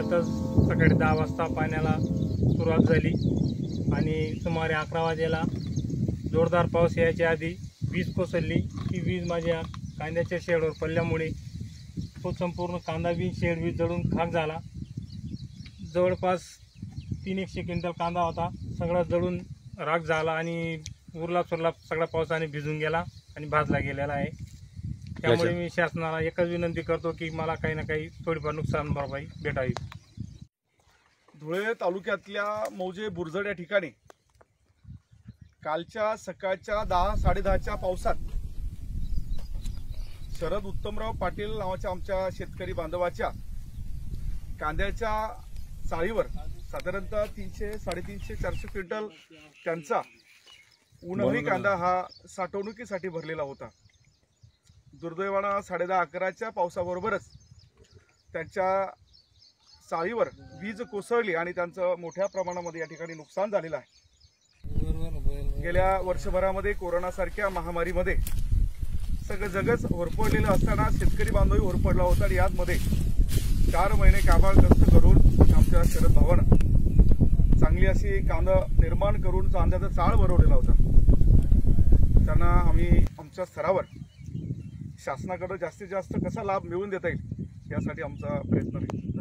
त्यातच सकाळी दहा वाजता पाण्याला सुरुवात झाली. आणि सुमारे अकरा वाजेला जोरदार पाऊस यायच्या आधी वीज कोसळली. ती वीज माझ्या कांद्याच्या शेडवर पडल्यामुळे तो संपूर्ण कांदा बी शेड वीज जळून खाक झाला. जवळपास तीन एकशे क्विंटल कांदा होता. सगळा जळून राख झाला आणि उरला सुरला सगळा पावसाने भिजून गेला आणि भाजला गेलेला आहे. त्यामुळे मी शासनाला एकच विनंती करतो की मला काही ना काही थोडीफार नुकसान भरपाई भेटावी. धुळे तालुक्यातल्या मौजे बुरजड या ठिकाणी कालच्या सकाळच्या दहा साडेदहाच्या पावसात शरद उत्तमराव पाटील नावाच्या आमच्या शेतकरी बांधवाच्या कांद्याच्या चाळीवर साधारणतः तीनशे साडेतीनशे चारशे क्विंटल त्यांचा उन्हाळी कांदा हा साठवणुकीसाठी भरलेला होता. दुर्दैवानं साडेदहा अकराच्या पावसाबरोबरच त्यांच्या चाळीवर वीज कोसळली आणि त्यांचं मोठ्या प्रमाणामध्ये या ठिकाणी नुकसान झालेलं आहे. गेल्या वर्षभरामध्ये कोरोनासारख्या महामारीमध्ये सगळं जगच होरपडलेलं असताना शेतकरी बांधवही होरपडला होता आणि याचमध्ये चार महिने कामाग्रस्त करून आमच्या शरद भावानं चांगली अशी कांदा निर्माण करून कांद्याचा चाळ भरवलेला होता. त्यांना आम्ही आमच्या स्तरावर शासनाकडं जास्तीत जास्त कसा लाभ मिळवून देता येईल यासाठी आमचा प्रयत्न राहील